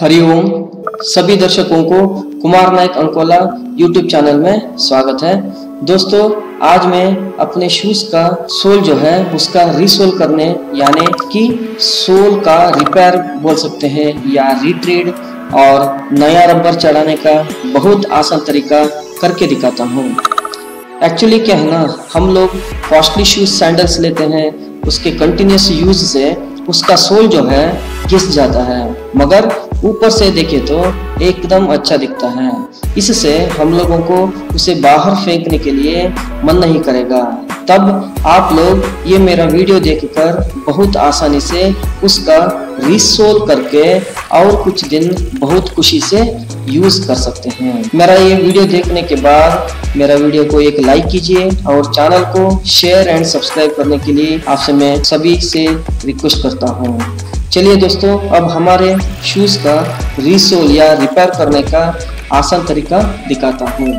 हरिओम सभी दर्शकों को कुमार नायक अंकोला यूट्यूब चैनल में स्वागत है। दोस्तों, आज मैं अपने शूज़ का सोल जो है, उसका रीसोल करने, यानी कि सोल का रिपेयर बोल सकते हैं, या रिट्रेड और नया रबर चढ़ाने का बहुत आसान तरीका करके दिखाता हूँ। एक्चुअली क्या है ना, हम लोग कॉस्टली शूज़ सैंडल्स लेते हैं, उसके कंटिन्यूस यूज़ से उसका सोल जो है घिस जाता है। मगर ऊपर से देखे तो एकदम अच्छा दिखता है। इससे हम लोगों को उसे बाहर फेंकने के लिए मन नहीं करेगा। तब आप लोग ये मेरा वीडियो देखकर बहुत आसानी से उसका रिसोल करके और कुछ दिन बहुत खुशी से यूज़ कर सकते हैं। मेरा ये वीडियो देखने के बाद मेरा वीडियो को एक लाइक कीजिए और चैनल को शेयर एंड सब्सक्राइब करने के लिए आपसे मैं सभी से रिक्वेस्ट करता हूँ। चलिए दोस्तों, अब हमारे शूज़ का रीसोल या रिपेयर करने का आसान तरीका दिखाता हूँ।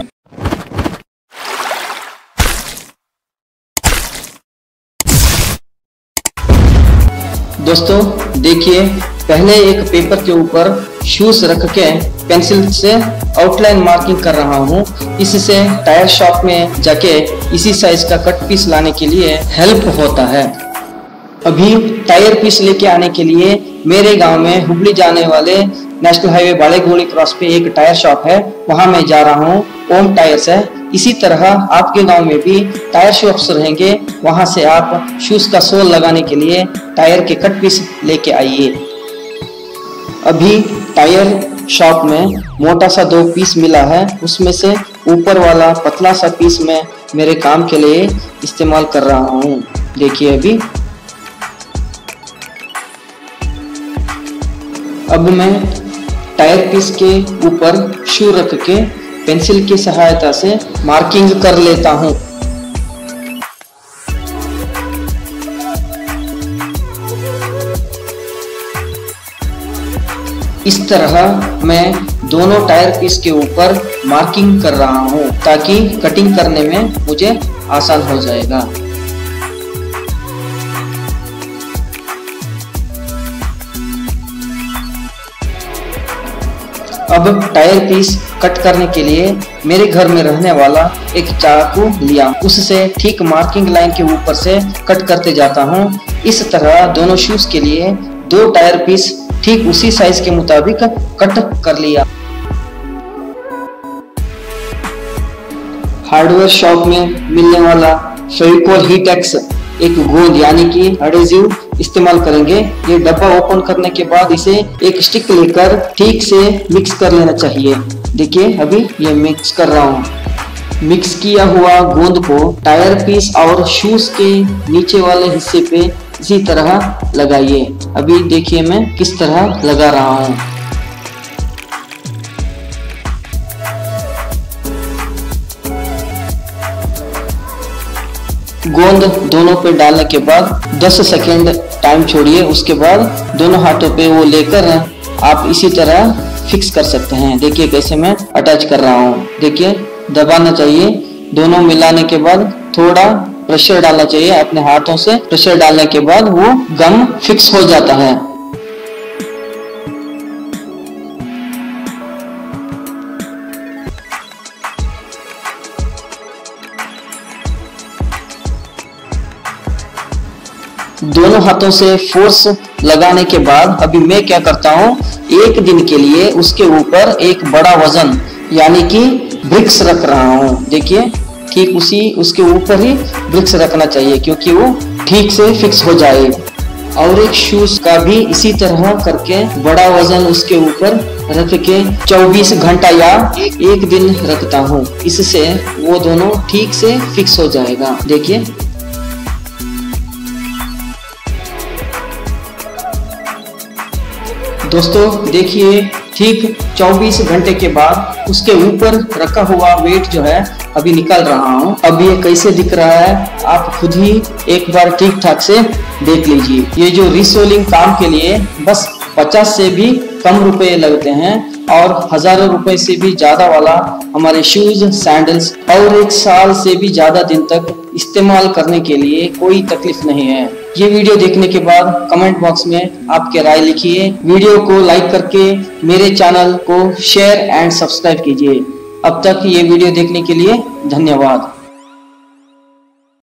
दोस्तों, देखिए, पहले एक पेपर के ऊपर शूज़ रख के पेंसिल से आउटलाइन मार्किंग कर रहा हूँ। इससे टायर शॉप में जाके इसी साइज़ का कट पीस लाने के लिए हेल्प होता है। अभी टायर पीस लेके आने के लिए मेरे गाँव में हुबली जाने वाले नेशनल हाईवे बाड़े गोली क्रॉस पे एक टायर शॉप है, वहाँ मैं जा रहा हूँ, ओम टायर्स है। इसी तरह आपके गाँव में भी टायर शॉप्स रहेंगे, वहाँ से आप शूज़ का सोल लगाने के लिए टायर के कट पीस लेके आइए। अभी टायर शॉप में मोटा सा दो पीस मिला है, उसमें से ऊपर वाला पतला सा पीस मैं मेरे काम के लिए इस्तेमाल कर रहा हूँ। देखिए अभी। अब मैं टायर पीस के ऊपर शू रख के पेंसिल की सहायता से मार्किंग कर लेता हूँ। इस तरह मैं दोनों टायर पीस के ऊपर मार्किंग कर रहा हूँ ताकि कटिंग करने में मुझे आसान हो जाएगा। अब टायर पीस कट करने के लिए मेरे घर में रहने वाला एक चाकू लिया। उससे ठीक मार्किंग लाइन के ऊपर से कट करते जाता हूँ। इस तरह दोनों शूज़ के लिए दो टायर पीस ठीक उसी साइज़ के मुताबिक कट कर लिया। हार्डवेयर शॉप में मिलने वाला फेविकोल हीटेक्स एक गोंद यानी कि एडेजिव इस्तेमाल करेंगे। ये डब्बा ओपन करने के बाद इसे एक स्टिक लेकर ठीक से मिक्स कर लेना चाहिए। देखिए, अभी ये मिक्स कर रहा हूँ। मिक्स किया हुआ गोंद को टायर पीस और शूज़ के नीचे वाले हिस्से पे इसी तरह लगाइए। अभी देखिए मैं किस तरह लगा रहा हूँ। गोंद दोनों पे डालने के बाद 10 सेकेंड टाइम छोड़िए, उसके बाद दोनों हाथों पे वो लेकर आप इसी तरह फिक्स कर सकते हैं। देखिए कैसे मैं अटैच कर रहा हूँ। देखिए, दबाना चाहिए। दोनों मिलाने के बाद थोड़ा प्रेशर डालना चाहिए। अपने हाथों से प्रेशर डालने के बाद वो गम फिक्स हो जाता है। दोनों हाथों से फोर्स लगाने के बाद, अभी मैं क्या करता हूँ, एक दिन के लिए उसके ऊपर एक बड़ा वज़न, यानी कि ब्रिक्स रख रहा हूँ। देखिए ठीक उसी, उसके ऊपर ही ब्रिक्स रखना चाहिए, क्योंकि वो ठीक से फिक्स हो जाए। और एक शूज़ का भी इसी तरह करके बड़ा वज़न उसके ऊपर रख के 24 घंटा या एक दिन रखता हूँ। इससे वो दोनों ठीक से फिक्स हो जाएगा। देखिए दोस्तों, देखिए, ठीक 24 घंटे के बाद उसके ऊपर रखा हुआ वेट जो है, अभी निकल रहा हूँ। अब ये कैसे दिख रहा है, आप खुद ही एक बार ठीक ठाक से देख लीजिए। ये जो रिसोलिंग काम के लिए बस 50 से भी कम रुपए लगते हैं और हज़ारों रुपए से भी ज़्यादा वाला हमारे शूज़ सैंडल्स और एक साल से भी ज़्यादा दिन तक इस्तेमाल करने के लिए कोई तकलीफ़ नहीं है। ये वीडियो देखने के बाद कमेंट बॉक्स में आपके राय लिखिए। वीडियो को लाइक करके मेरे चैनल को शेयर एंड सब्सक्राइब कीजिए। अब तक ये वीडियो देखने के लिए धन्यवाद।